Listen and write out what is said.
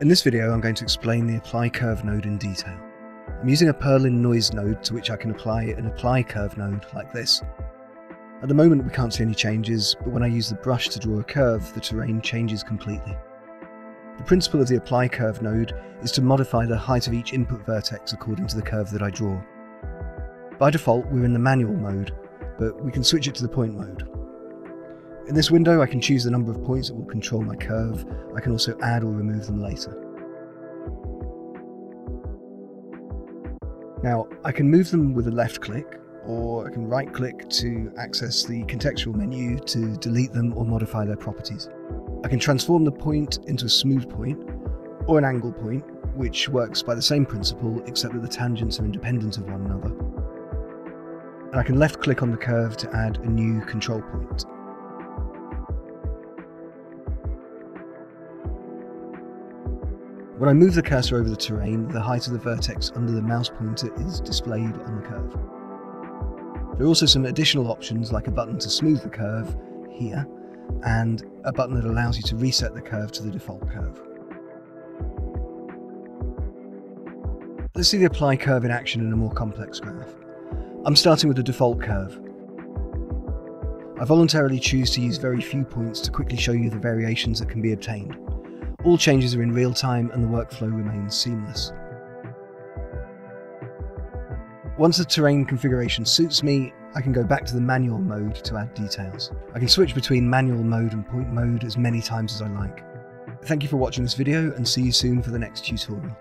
In this video I'm going to explain the apply curve node in detail. I'm using a Perlin noise node to which I can apply an apply curve node like this. At the moment we can't see any changes, but when I use the brush to draw a curve, the terrain changes completely. The principle of the apply curve node is to modify the height of each input vertex according to the curve that I draw. By default we're in the manual mode, but we can switch it to the point mode. In this window I can choose the number of points that will control my curve, I can also add or remove them later. Now I can move them with a left click, or I can right click to access the contextual menu to delete them or modify their properties. I can transform the point into a smooth point, or an angle point, which works by the same principle except that the tangents are independent of one another. And I can left click on the curve to add a new control point. When I move the cursor over the terrain, the height of the vertex under the mouse pointer is displayed on the curve. There are also some additional options like a button to smooth the curve here and a button that allows you to reset the curve to the default curve. Let's see the apply curve in action in a more complex graph. I'm starting with the default curve. I voluntarily choose to use very few points to quickly show you the variations that can be obtained. All changes are in real time and the workflow remains seamless. Once the terrain configuration suits me, I can go back to the manual mode to add details. I can switch between manual mode and point mode as many times as I like. Thank you for watching this video and see you soon for the next tutorial.